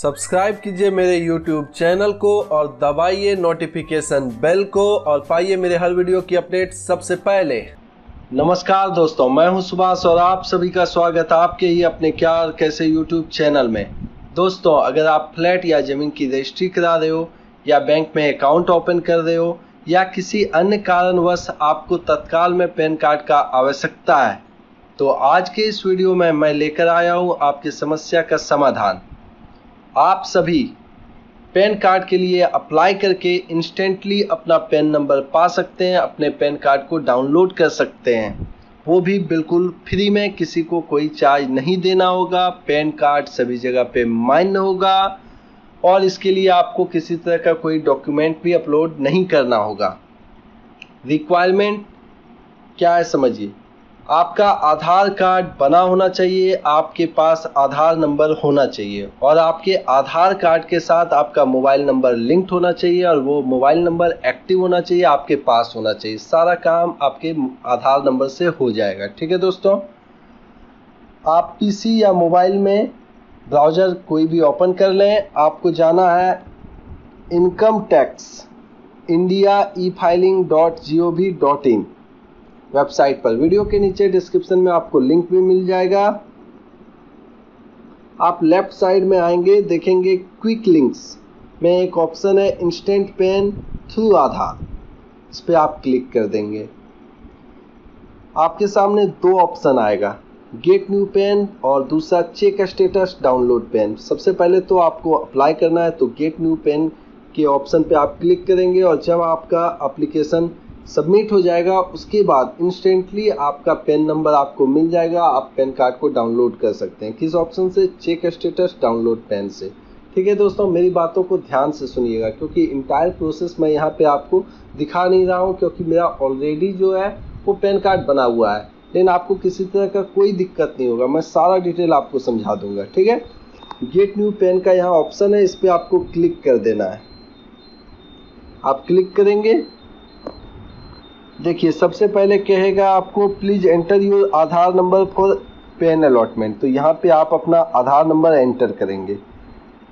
Subscribe कीजिए मेरे YouTube channel को और दबाइए नोटिफिकेशन बेल को और पाइए मेरे हर वीडियो की अपडेट सबसे पहले। नमस्कार दोस्तों, मैं हूँ सुभाष और आप सभी का स्वागत है आपके ही अपने क्या कैसे यूट्यूब चैनल में। दोस्तों, अगर आप फ्लैट या ज़मीन की रजिस्ट्री करा रहे हो, या बैंक में अकाउंट ओपन कर रहे हो, या किसी अन्य कारणवश आपको तत्काल में पैन कार्ड का आवश्यकता है तो आज के इस वीडियो में मैं लेकर आया हूँ आपकी समस्या का समाधान। आप सभी पैन कार्ड के लिए अप्लाई करके इंस्टेंटली अपना पैन नंबर पा सकते हैं, अपने पैन कार्ड को डाउनलोड कर सकते हैं। वो भी बिल्कुल फ्री में, किसी को कोई चार्ज नहीं देना होगा, पैन कार्ड सभी जगह पे मान्य होगा, और इसके लिए आपको किसी तरह का कोई डॉक्यूमेंट भी अपलोड नहीं करना होगा। रिक्वायरमेंट क्या है, समझिए। आपका आधार कार्ड बना होना चाहिए, आपके पास आधार नंबर होना चाहिए और आपके आधार कार्ड के साथ आपका मोबाइल नंबर लिंक्ड होना चाहिए और वो मोबाइल नंबर एक्टिव होना चाहिए, आपके पास होना चाहिए। सारा काम आपके आधार नंबर से हो जाएगा। ठीक है दोस्तों? आप पीसी या मोबाइल में ब्राउज़र कोई भी ओपन कर लें। आपको जाना है income tax, India E filing dot G O V dot in. Website पर। वीडियो के नीचे डिस्क्रिप्शन में आपको लिंक भी मिल जाएगा। आप लेफ़्ट साइड में आएँगे, देखेंगे क्विक लिंक्स। में एक ऑप्शन है इंस्टेंट पेन थ्रू आधार। इस पर आप क्लिक कर देंगे। आपके सामने दो ऑप्शन आएगा, गेट न्यू पेन और दूसरा चेक स्टेटस डाउनलोड पेन। सबसे पहले तो आपको अप्लाई करना है तो गेट न्यू पेन के ऑप्शन पे आप क्लिक करेंगे और जब आपका एप्लीकेशन सबमिट हो जाएगा, उसके बाद इंस्टेंटली आपका पेन नंबर आपको मिल जाएगा, आप पेन कार्ड को डाउनलोड कर सकते हैं। किस ऑप्शन से? चेक स्टेटस डाउनलोड पेन से। ठीक है दोस्तों, मेरी बातों को ध्यान से सुनिएगा, क्योंकि इंटायर प्रोसेस मैं यहाँ पे आपको दिखा नहीं रहा हूँ, क्योंकि मेरा ऑलरेडी जो है, वो पेन कार्ड बना हुआ है। लेकिन आपको किसी तरह का कोई दिक्कत नहीं होगा, मैं सारा डिटेल आपको समझा दूँगा, ठीक है? गेट न्यू पेन का यहाँ ऑप्शन है, इस पर आपको क्लिक कर देना है। आप क्लिक करेंगे देखिए, सबसे पहले कहेगा आपको please enter your Aadhaar number for PAN allotment तो यहाँ पे आप अपना आधार नंबर एंटर करेंगे।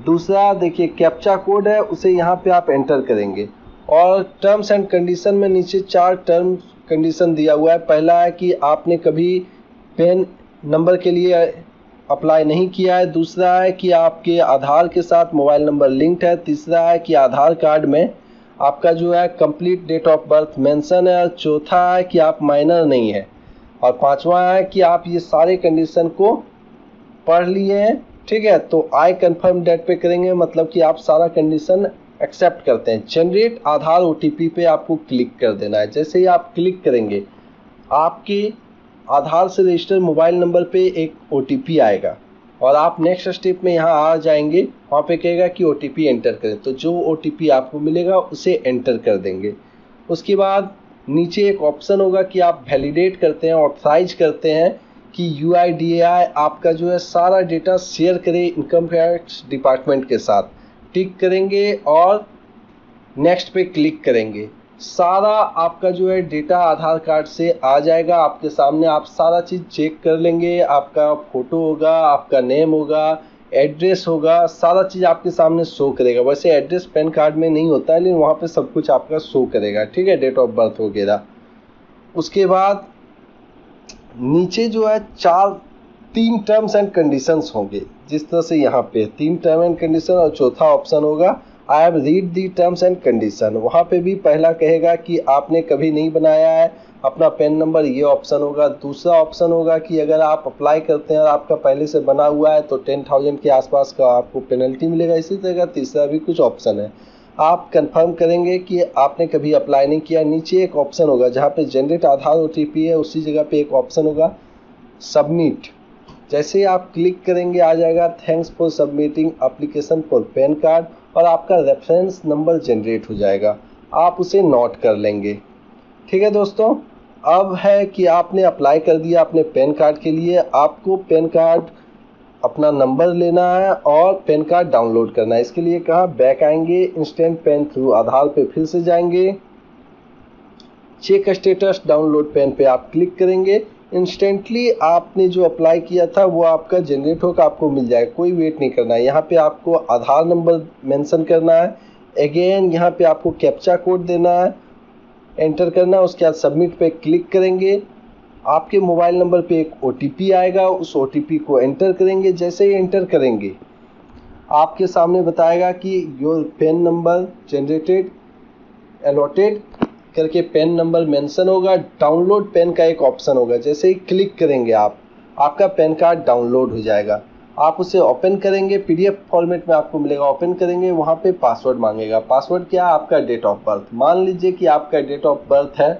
दूसरा, देखिए कैप्चा कोड है, उसे यहाँ पे आप एंटर करेंगे। और टर्म्स एंड कंडीशन में नीचे चार टर्म्स कंडीशन दिया हुआ है। पहला है कि आपने कभी पेन नंबर के लिए अप्लाई नहीं किया है। दूसरा है कि आपके आधार के साथ मोबाइल नंबर लिंक्ड है। तीसरा है कि आधार कार्ड में आपका जो है complete date of birth mention है, और चौथा है कि आप माइनर नहीं है। और पांचवा है कि आप ये सारे कंडीशन को पढ़ लिए हैं, ठीक है? तो आई कंफर्म डेट पे करेंगे मतलब कि आप सारा कंडीशन एक्सेप्ट करते हैं। जनरेट आधार ओटीपी पे आपको क्लिक कर देना है। जैसे ही आप क्लिक करेंगे, आपके आधार से रजिस्टर मोबाइल नंबर पे एक ओटीपी आएगा। और आप नेक्स्ट स्टेप में यहाँ आ जाएँगे, वहाँ पे कहेगा कि ओटीपी एंटर करें। तो जो ओटीपी आपको मिलेगा, उसे एंटर कर देंगे। उसके बाद नीचे एक ऑप्शन होगा कि आप वैलिडेट करते हैं ऑथराइज करते हैं कि यू आपका जो है सारा डेटा शेयर करे इनकम टैक्स डिपार्टमेंट के साथ। टिक करेंगे और नेक्स्ट पे क्लिक करेंगे। सारा आपका जो है डेटा आधार कार्ड से आ जाएगा। आपके सामने आप सारा चीज़ चेक कर लेंगे। आपका फ़ोटो होगा, आपका नेम होगा एड्रेस होगा, सारा चीज़ आपके सामने शो करेगा। वैसे एड्रेस पैन कार्ड में नहीं होता है, लेकिन वहाँ पे सब कुछ आपका शो करेगा। ठीक है? डेट ऑफ़ बर्थ वगैरह। उसके बाद नीचे जो है चार, तीन टर्म्स एंड कंडीशंस होंगे। जिस तरह से यहाँ पे तीन टर्म एंड कंडीशन और चौथा ऑप्शन होगा। I have read the terms and condition वहाँ पे भी पहला कहेगा कि आपने कभी नहीं बनाया है, अपना पेन नंबर ये ऑप्शन होगा। दूसरा ऑप्शन होगा कि अगर आप अप्लाई करते हैं और आपका पहले से बना हुआ है तो टेन थाउज़ेंड के आसपास का आपको पेनल्टी मिलेगा। इसी तरह का तीसरा भी कुछ ऑप्शन है। आप कंफर्म करेंगे कि आपने कभी अप्लाई नहीं किया। नीचे एक ऑप्शन होगा, जहाँ पे जनरेट आधार ओटीपी है, उसी जगह पे एक ऑप्शन होगा सबमिट जैसे आप क्लिक करेंगे, आ जाएगा thanks for submitting application for PAN card और आपका रेफरेंस नंबर जनरेट हो जाएगा। आप उसे नोट कर लेंगे। ठीक है दोस्तों? अब है कि आपने अप्लाई कर दिया अपने पैन कार्ड के लिए। आपको पैन कार्ड अपना नंबर लेना है और पैन कार्ड डाउनलोड करना है। इसके लिए कहा? बैक आएँगे इंस्टेंट पेन थ्रू आधार पे फिर से जाएँगे। चेक स्टेटस डाउनलोड पेन पे आप क्लिक करेंगे। इंस्टेंटली आपने जो अप्लाई किया था, वो आपका जनरेट होकर आपको मिल जाएगा। कोई वेट नहीं करना है। यहाँ पे आपको आधार नंबर मेंशन करना है। अगेन यहाँ पे आपको कैप्चा कोड देना है। एंटर करना है। उसके बाद सबमिट पे क्लिक करेंगे। आपके मोबाइल नंबर पे एक ओटीपी आएगा। उस ओटीपी को एंटर करेंगे। जैसे ही एंटर करेंगे, आपके सामने बताएगा कि your PAN number generated allotted करके पेन नंबर मेंशन होगा, डाउनलोड पेन का एक ऑप्शन होगा, जैसे ही क्लिक करेंगे आप, आपका पेन कार्ड डाउनलोड हो जाएगा। आप उसे ओपन करेंगे, पीडीएफ फॉर्मेट में आपको मिलेगा, ओपन करेंगे, वहाँ पे पासवर्ड मांगेगा। पासवर्ड क्या आपका डेट ऑफ़ बर्थ। मान लीजिए कि आपका डेट ऑफ़ बर्थ है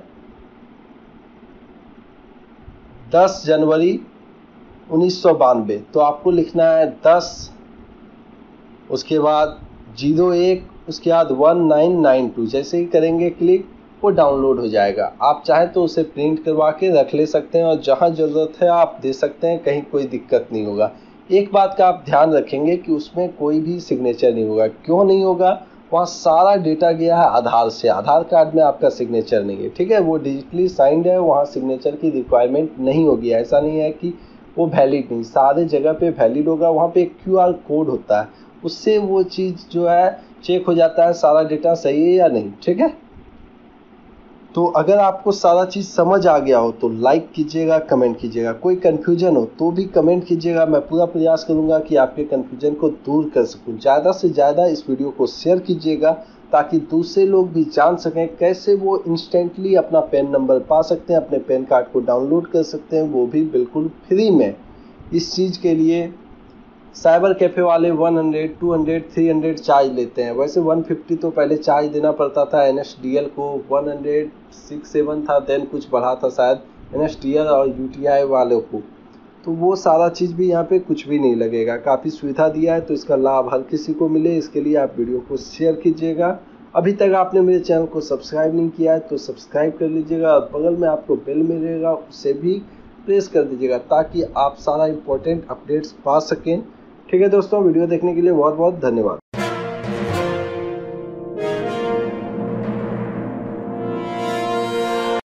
10 जनवरी उन्नीस सौ बानवे तो आपको लिखना है 10 उसके बाद ज़ीरो एक, उसके बाद वन नाइन नाइन टू, जैसे ही करेंगे क्लिक वो डाउनलोड हो जाएगा। आप चाहे तो उसे प्रिंट करवा के रख ले सकते हैं और जहाँ ज़रूरत है आप दे सकते हैं, कहीं कोई दिक्कत नहीं होगा। एक बात का आप ध्यान रखेंगे कि उसमें कोई भी सिग्नेचर नहीं होगा। क्यों नहीं होगा? वहाँ सारा डेटा गया है आधार से। आधार कार्ड में आपका सिग्नेचर नहीं है। ठीक है? वो डिजिटली साइंड है, वहाँ सिग्नेचर की रिक्वायरमेंट नहीं होगी। ऐसा नहीं है कि वो वैलिड नहीं। सारे जगह पे वैलिड होगा। वहाँ पे एक क्यू कोड होता है। उससे वो चीज़ जो है चेक हो जाता है, सारा डेटा सही है या नहीं। ठीक है? तो अगर आपको सारा चीज़ समझ आ गया हो तो लाइक कीजिएगा कमेंट कीजिएगा। कोई कन्फ्यूज़न हो तो भी कमेंट कीजिएगा। मैं पूरा प्रयास करूँगा कि आपके कन्फ्यूज़न को दूर कर सकूँ। ज़्यादा से ज़्यादा इस वीडियो को शेयर कीजिएगा, ताकि दूसरे लोग भी जान सकें कैसे वो इंस्टेंटली अपना पेन नंबर पा सकते हैं, अपने पेन कार्ड को डाउनलोड कर सकते हैं। वो भी बिल्कुल फ्री में। इस चीज़ के लिए साइबर कैफ़े वाले 100, 200, 300 चार्ज लेते हैं। वैसे 150 तो पहले चार्ज देना पड़ता था एनएचडीएल को 100, था देन कुछ बढ़ा था शायद एन और यूटीआई वालों को। तो वो सारा चीज़ भी यहाँ पे कुछ भी नहीं लगेगा। काफ़ी सुविधा दिया है तो इसका लाभ हर किसी को मिले इसके लिए आप वीडियो को शेयर कीजिएगा। अभी तक आपने मेरे चैनल को सब्सक्राइब नहीं किया है तो सब्सक्राइब कर लीजिएगा और बगल में आपको बेल मिलेगा उसे भी प्रेस कर दीजिएगा ताकि आप सारा इम्पोर्टेंट अपडेट्स पा सकें। ठीक है दोस्तों वीडियो देखने के लिए बहुत बहुत धन्यवाद।